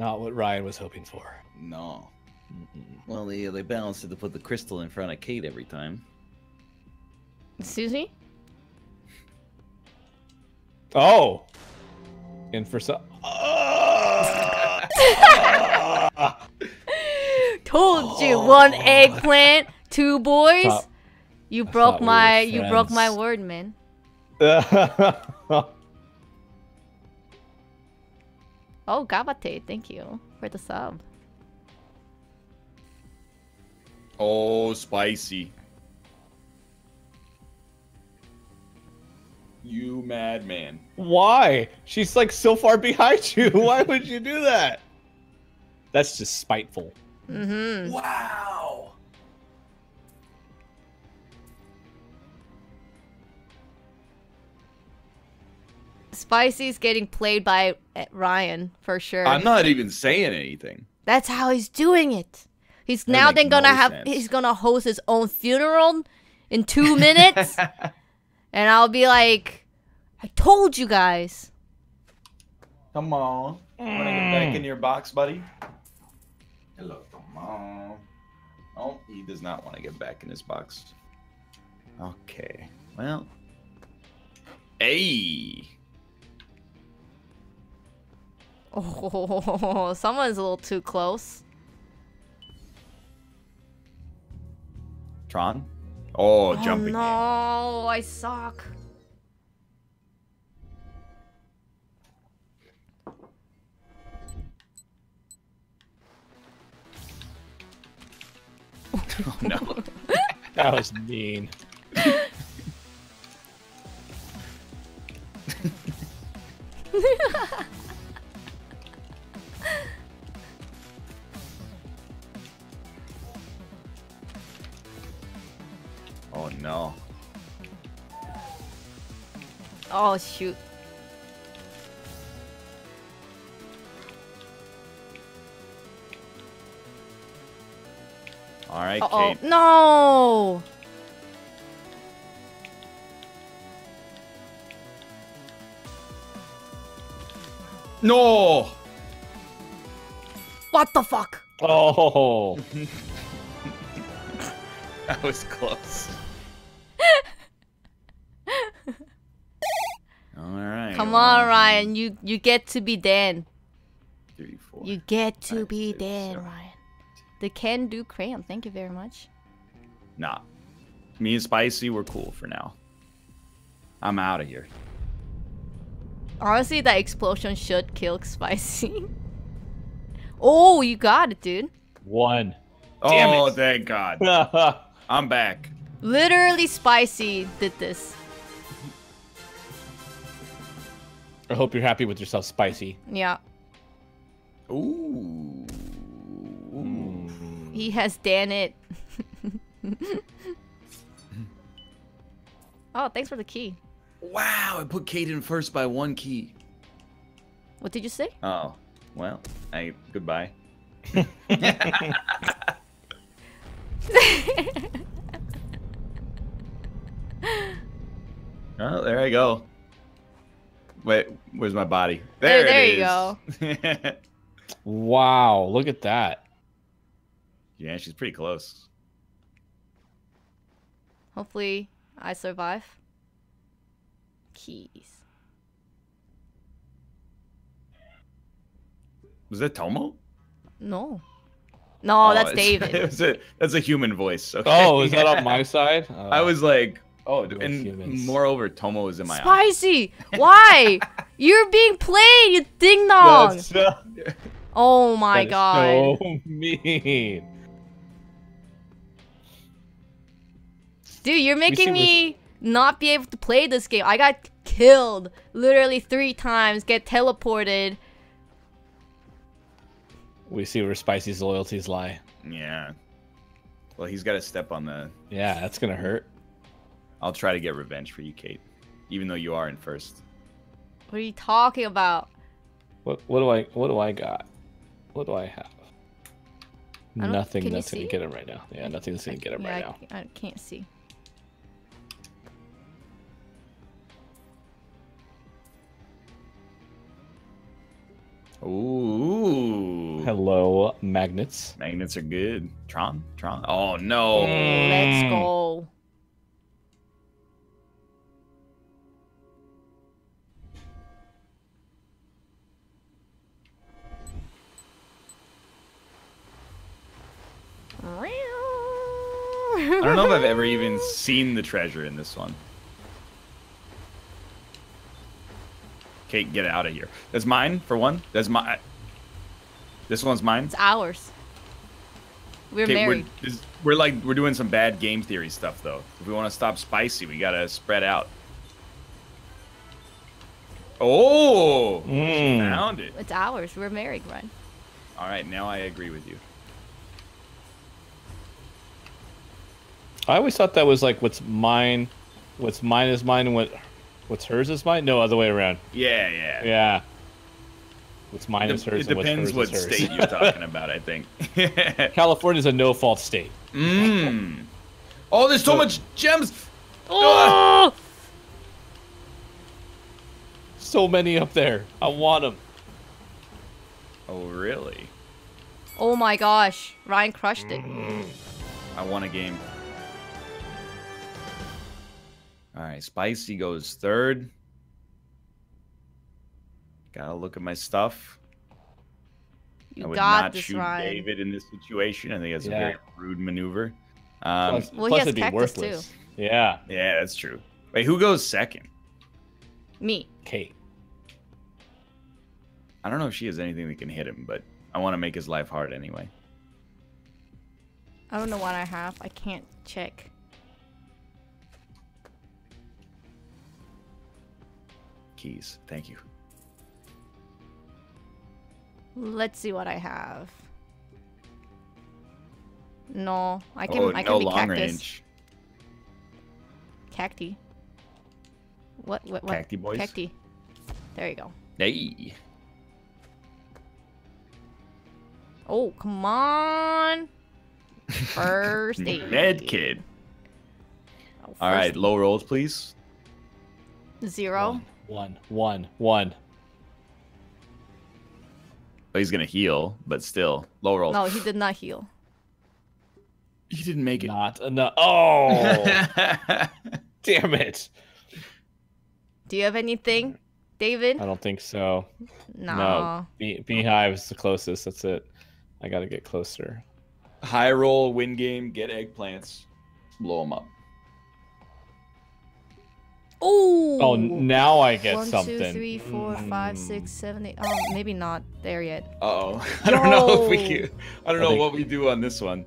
Not what Ryan was hoping for. No. Mm-mm. Well, they they balanced it to put the crystal in front of Kate every time. Excuse me? Oh! In for some. Told you, oh. one eggplant, two boys. Thought- you I broke thought we my you broke my word, man. Oh, Gabate, thank you for the sub. Oh, spicy. You madman. Why? She's like so far behind you. Why would you do that? That's just spiteful. Mm-hmm. Wow. Spicy's getting played by uh, Ryan for sure. I'm not even saying anything. That's how he's doing it. He's That now then gonna no have sense. he's gonna host his own funeral in two minutes, and I'll be like, I told you guys. Come on. Wanna get back in your box, buddy? Hello, come on. Oh, he does not want to get back in his box. Okay. Well. Hey. Oh, someone's a little too close. Tron? Oh, Oh jumping. no, I suck. Oh, no. That was mean. Oh shoot. All right, Uh oh. Kate. No. No! What the fuck? Oh. That was close. All right. Come well, on, Ryan. You you get to be Dan. Three, four. You get to five, be six, Dan, seven. Ryan. The can do crayon. Thank you very much. Nah. Me and Spicy, we're cool for now. I'm out of here. Honestly, that explosion should kill Spicy. oh, you got it, dude. One. Oh, Damn oh, it. thank God. I'm back. Literally, Spicy did this. Hope you're happy with yourself, Spicy. Yeah, Ooh. he has Dan it. oh, thanks for the key. Wow, I put Kate in first by one key. What did you say? Oh, well, I goodbye. Oh, there I go. Wait, where's my body? There- There, there you is. Wow, look at that. yeah, she's pretty close. Hopefully, I survive. Keys. Was that Tomo? No. No, that's David. It was a, that's a human voice. Okay? Oh, is that on my side? Uh, I was like, oh, Both and humans. moreover, Tomo is in my eye. Spicy! Why? You're being played, you ding dong! That's so, Oh my that is god. So mean. Dude, you're making see me not be able to play this game. I got killed literally three times, get teleported. We see where Spicy's loyalties lie. Yeah. Well, he's got to step on the. Yeah, that's gonna hurt. I'll try to get revenge for you, Kate, even though you are in first. What are you talking about? What what do I what do I got? What do I have? I Nothing that's gonna get him right now. Yeah, nothing that's gonna get him yeah, right I, now. I can't see. Ooh. Ooh. Hello, magnets. Magnets are good. Tron? Tron? Oh, no. Let's Mm. go. I don't know if I've ever even seen the treasure in this one. Okay, get out of here. That's mine, for one. That's my... This one's mine. It's ours. We're Okay, married. We're, this, we're like we're doing some bad game theory stuff though. If we want to stop spicy, we gotta spread out. Oh, Mm. found it. It's ours. We're married, Ryan. All right, now I agree with you. I always thought that was like what's mine, what's mine is mine, and what, what's hers is mine. No, other way around. Yeah, yeah. Yeah. What's mine is hers. it and what's depends hers what is hers. state you're talking about. I think. California's a no-fault state. Mmm. Oh, there's so So- much gems. Oh! Ah! So many up there. I want them. Oh, really? oh my gosh. Ryan crushed it. I won a game. All right, spicy goes third. Gotta look at my stuff. I You would got not this, shoot Ryan. David in this situation. I think that's a very rude maneuver. Um, Plus, Well, he plus has it'd be cactus, too. worthless. Yeah. yeah, that's true. Wait, who goes second? Me. Kate. I don't know if she has anything that can hit him, but I want to make his life hard anyway. I don't know what I have. I can't check. Keys. Thank you. Let's see what I have. No, I can. oh, I can no be long cactus. range. Cacti. What? What? What? Cacti boys? Cacti. There you go. Hey. Oh, come on. First aid. Med kid. Oh, All right, first- low rolls, please. Zero. One, one, one. Oh, he's gonna heal, but still low roll. No, he did not heal. he didn't make it. Not enough. Oh, damn it. Do you have anything, David? I don't think so. No. No. Bee- Beehive is the closest. That's it. I gotta get closer. High roll, win game, get eggplants, blow them up. Ooh. Oh, now I get One, two, something. three, four, five, six, seven, eight. Oh, maybe not there yet. Uh oh. I don't know if we. Can, I don't I know think- what we do on this one.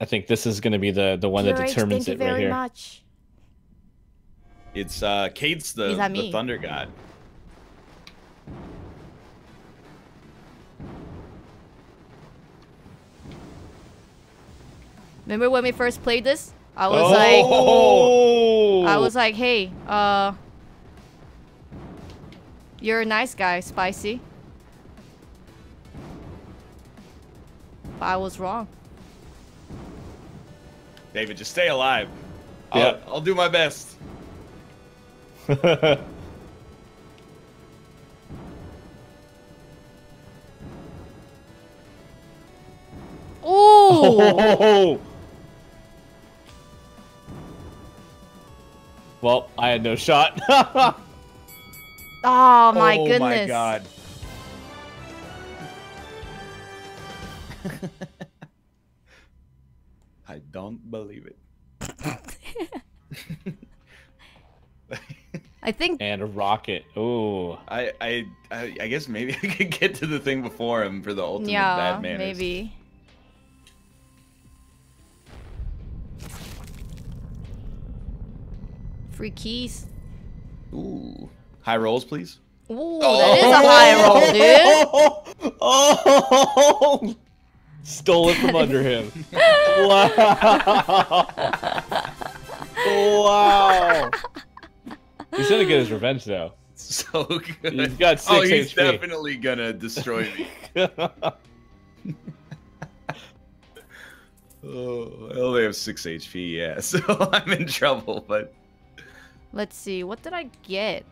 I think this is gonna be the the one that Pure H, determines thank it you right very here. much. It's uh Kate's the, the thunder god. Remember when we first played this? I was like, oh, I was like, hey, uh, you're a nice guy, Spicy. But I was wrong. David, just stay alive. I'll, Yeah. I'll do my best. Ooh! oh. Well, I had no shot. oh my oh goodness. my god. I don't believe it. I think and a rocket. Ooh. I, I I I guess maybe I could get to the thing before him for the ultimate yeah, bad manners. maybe. Free keys. Ooh. High rolls, please. Ooh, that oh. is a high roll, dude. Oh! Stole it from under him. Wow. wow. He's gonna get his revenge though. So good. He's got oh, six he's HP. definitely gonna destroy me. oh, I only have six HP. Yeah, so I'm in trouble. But Let's see, what did I get?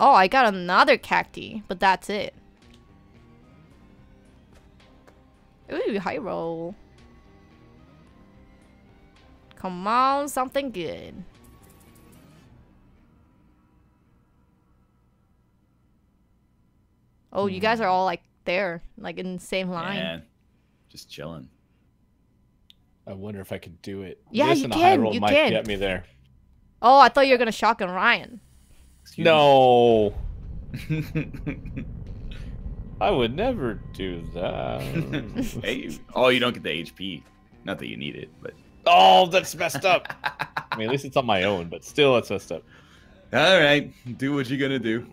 Oh, I got another cacti, but that's it. Ooh, high roll. Come on, something good. Oh, you hmm. guys are all like there, like in the same line. Yeah. Just chilling. I wonder if I could do it. Yeah, this you and a high can, roll you might can. get me there. Oh, I thought you were gonna shotgun Ryan. Excuse No. I would never do that. hey, oh, you don't get the HP. Not that you need it, but oh, that's messed up. I mean, at least it's on my own, but still, it's messed up. all right. Do what you're gonna do.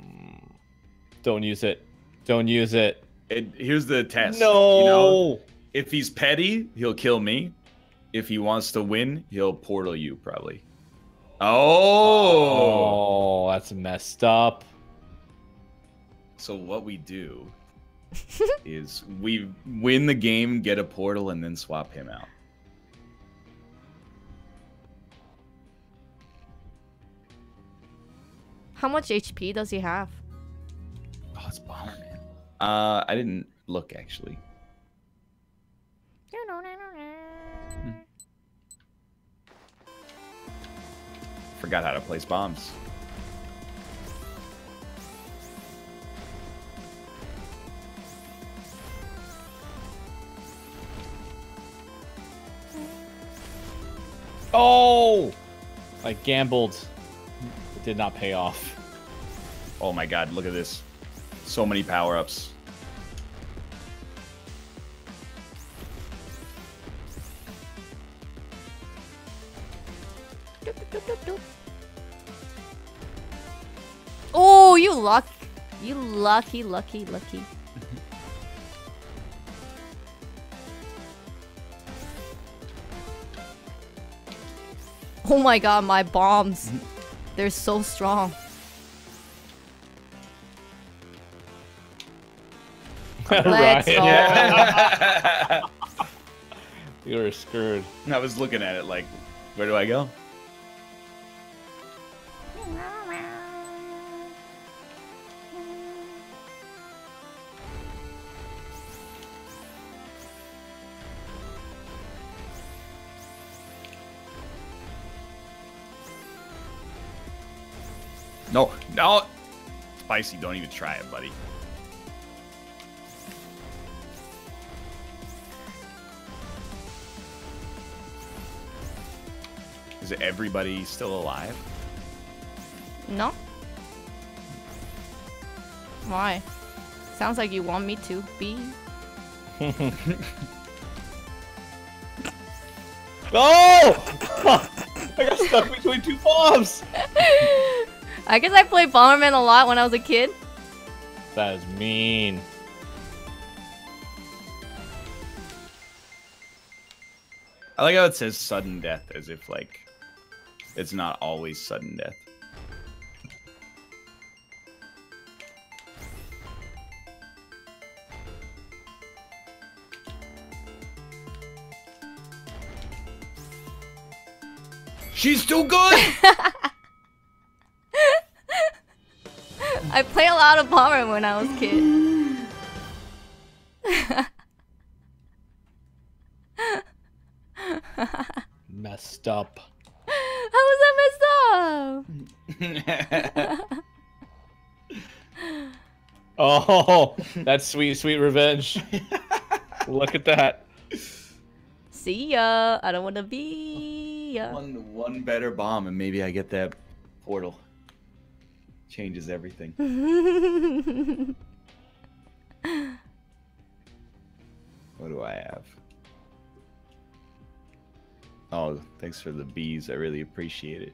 Don't use it. Don't use it. And here's the test. No. You know, if he's petty, he'll kill me. If he wants to win, he'll portal you probably. Oh. Oh, that's messed up. So what we do is we win the game, get a portal, and then swap him out. How much HP does he have? Oh, it's bomber man. Uh, I didn't look actually. Forgot how to place bombs. Oh, I gambled. It did not pay off. Oh my god, look at this. So many power luck. You lucky, lucky, lucky. oh my god, my bombs. They're so strong. Let's go. Yeah. You were screwed. I was looking at it like, where do I go? No, no. Spicy, don't even try it, buddy. Is everybody still alive? No? Why? Sounds like you want me to be. Oh! I got stuck between two bombs. I guess I played Bomberman a lot when I was a kid. That is mean. I like how it says sudden death as if like it's not always sudden death. She's too good. I play a lot of Bomberman when I was a kid. Messed up. How was that messed up? Oh, that's sweet, sweet revenge. Look at that. See ya. I don't want to be ya. one one better bomb and maybe I get that portal. Changes everything. What do I have? Oh, thanks for the bees. I really appreciate it.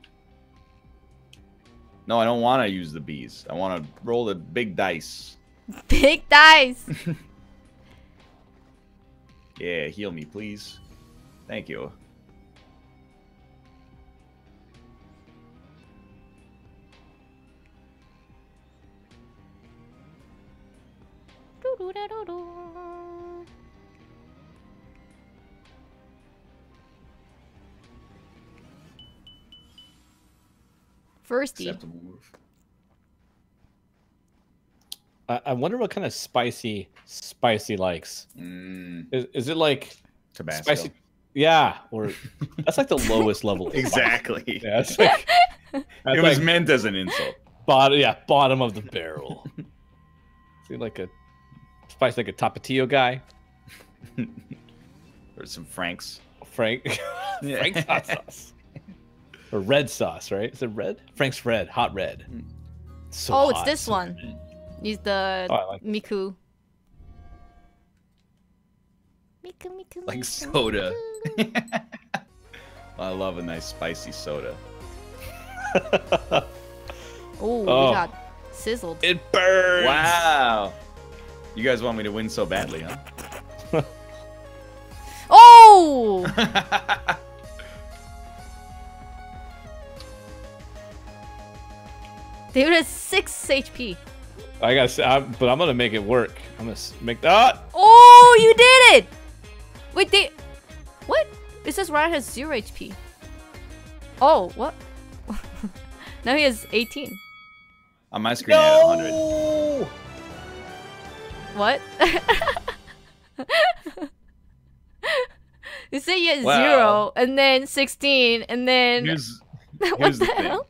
No, I don't want to use the bees. I want to roll the big dice. Big dice. Yeah, heal me, please. Thank you. Firsty. Acceptable move. I, I wonder what kind of spicy spicy likes. Mm, Is, is it like Tabasco. spicy? Yeah, or that's like the lowest level. Exactly. Yeah, it's like that's it was like meant as an insult. bottom. Yeah, bottom of the barrel. Is he like a spice like a tapatio guy? Or some Franks. Frank. Yeah. Frank's hot sauce. Or red sauce, right? Is it red? Frank's red, hot red. Hmm. So oh, it's this so one. red. Use the Oh, I like Miku. Miku, Miku, Like soda. Miku. I love a nice spicy soda. Oh, Oh. we got sizzled. It burns. Wow. You guys want me to win so badly, huh? Oh! David has six HP. I got, to I'm, but I'm gonna make it work. I'm gonna make that. Ah! Oh, you did it! Wait, they. What? It says Ryan has zero HP. Oh, what? now he has 18. On my screen, I had 100. No! What? you say you had Wow. zero, and then 16, and then. Here's, what here's the, the thing. hell?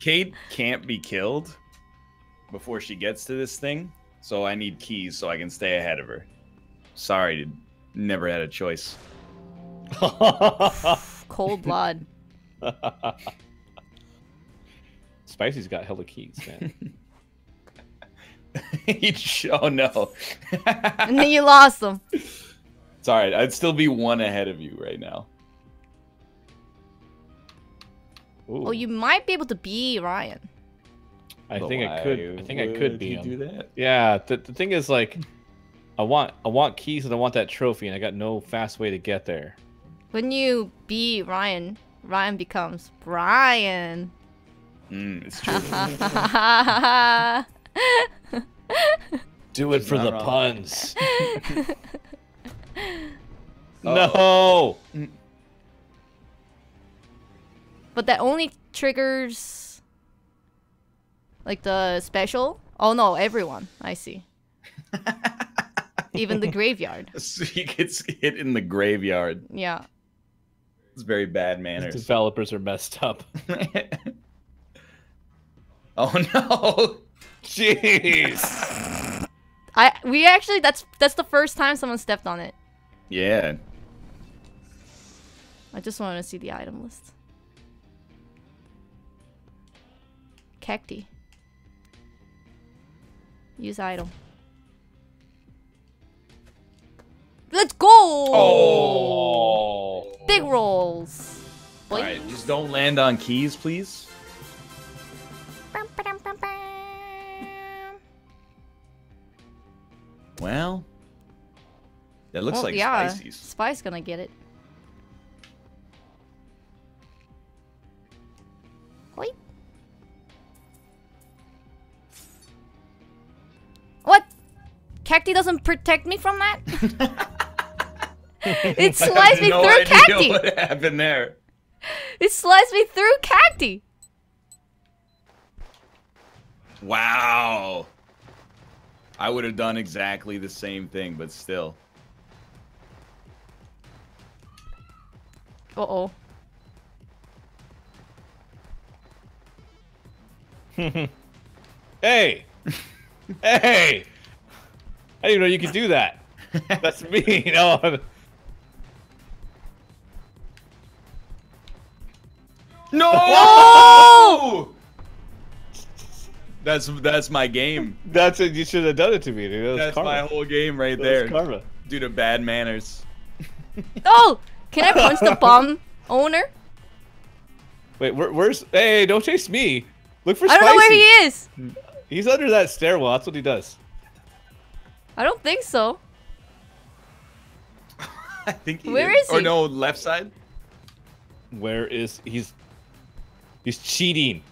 Kate can't be killed before she gets to this thing, so I need keys so I can stay ahead of her. Sorry, dude. Never had a choice. Cold blood. Spicy's got hella keys, man. He- oh no. and then you lost them. it's alright. I'd still be one ahead of you right now. Ooh, Oh, you might be able to be Ryan. I But think I could. I think I could be him. do that? Yeah. The, the thing is, like, I want I want keys and I want that trophy, and I got no fast way to get there. When you be Ryan, Ryan becomes Brian. Mm, it's true. Do it for the wrong. puns. No. Oh. but that only triggers like the special. Oh no, everyone. I see. Even the graveyard. so he gets hit in the graveyard. Yeah. It's very bad The manners. developers are messed up. oh no! Jeez. I we actually that's that's the first time someone stepped on it. Yeah. I just wanted to see the item list. Cacti. Use item. Let's go! Oh. Big rolls. Boy. Alright, just don't land on keys, please. Well, that looks Well, like yeah, spices. Spy's gonna get it. Wait. What? Cacti doesn't protect me from that? it sliced me no through idea Cacti! what happened there. It sliced me through Cacti! Wow. I would have done exactly the same thing, but still. Uh oh. Hey. hey. I didn't even know you could do that. That's me. No. No! That's that's my game. That's it. You should have done it to me, dude. That That's karma. my whole game right That there. was karma. Due to bad manners. Oh! Can I punch the bomb owner? Wait, where, where's? Hey, don't chase me. Look for I don't know where he is! He's under that stairwell. That's what he does. I don't think so. I think he Where is. is Or no, left side. Where is he's? He's cheating.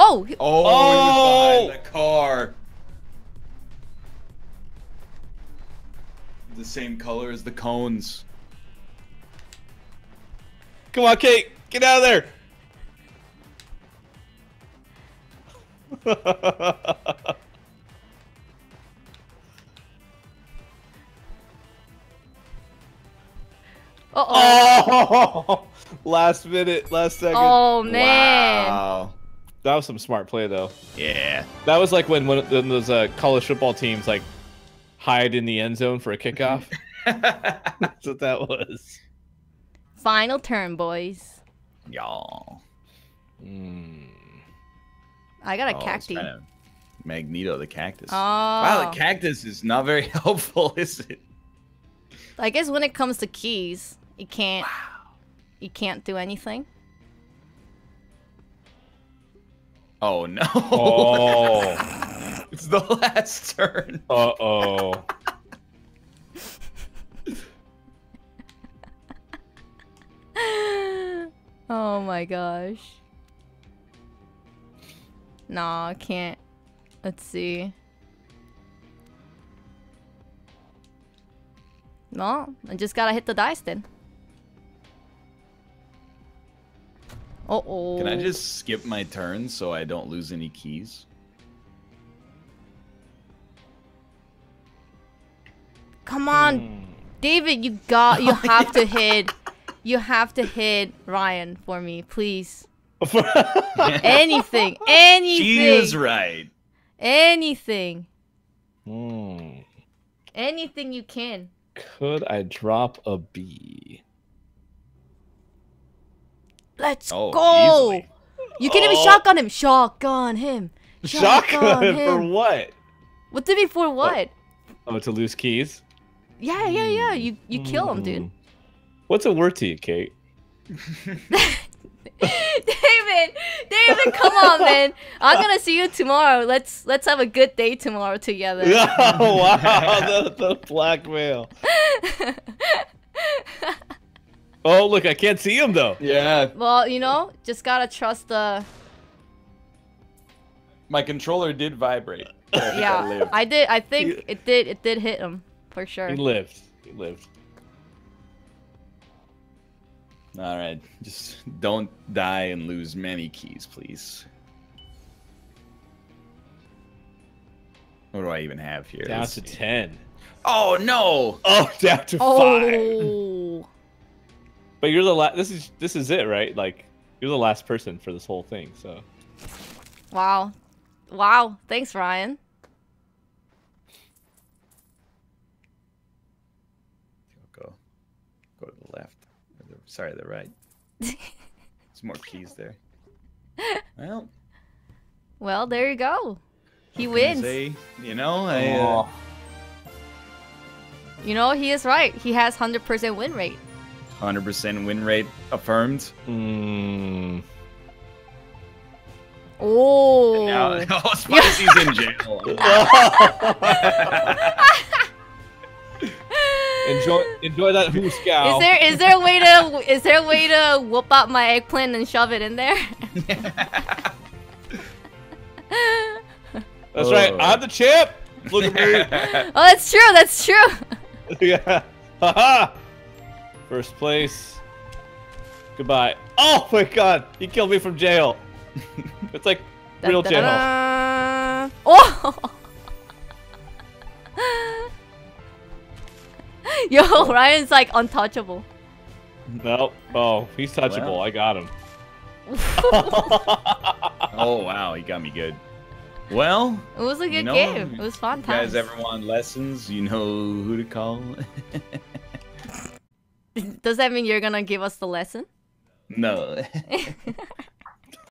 Oh! Oh, oh! behind the car. The same color as the cones. Come on, Kate. Get out of there. Uh -oh. oh! Last minute, last second. Oh man! Wow. That was some smart play though. Yeah. That was like when when, when those uh, college football teams like hide in the end zone for a kickoff. That's what that was. Final turn, boys. Y'all. Mm. I got a Oh, cacti. kinda Magneto the cactus. Oh. Wow, the cactus is not very helpful, is it? I guess when it comes to keys, you can't. You can't do anything. Oh no. Oh. it's the last turn. Uh oh. oh my gosh. Nah, I can't. Let's see. No, I just gotta hit the dice then. Uh oh. Can I just skip my turn so I don't lose any keys? Come on, Hmm. David, you got you have to hit you have to hit Ryan for me, please. Anything. Anything. She is right. Anything. Hmm. Anything you can. Could I drop a B? Let's Oh, go. easily. You can even Oh. shotgun him. Shotgun him. Shotgun for him. what? What did it for what? Oh, to lose keys? Yeah, yeah, yeah. You you kill him, dude. Hmm. What's it worth to you, Kate? David, David, come on, man. I'm gonna see you tomorrow. Let's let's have a good day tomorrow together. oh wow, the, the blackmail. oh look, I can't see him though. Yeah, Well, you know, just gotta trust the. my controller did vibrate. I think I Yeah. I did. I think You- it did. It did hit him for sure. He lived. He lived. All right, just don't die and lose many keys, please. What do I even have here? Down Let's to see. ten. Oh no! Oh, down to five. Oh. But you're the last. This is this is it, right? Like you're the last person for this whole thing. So wow, wow. Thanks, Ryan. Go, go to the left. Sorry, the right. There's more keys there. Well, Well, there you go. He what can I wins. say? you know, I, uh, You know, he is right. He has 100% win rate. 100% win rate affirmed. mm, Oh. Now, oh, Spicy's in jail. enjoy enjoy that Hooskow. Is there is there a way to is there a way to whoop out my eggplant and shove it in there? That's right. Oh. I'm the champ. Look at me. oh, that's true. That's true. yeah. Haha. First place. Goodbye. Oh my god. He killed me from jail. it's like real jail. Oh. Yo, Ryan's like untouchable. No. Oh, he's touchable. Well. I got him. oh, wow, he got me good. Well, It was a good You know, game. It was fun you guys times. ever want lessons? You know who to call? Does that mean you're gonna give us the lesson? no.